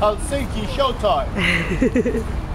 Helsinki showtime.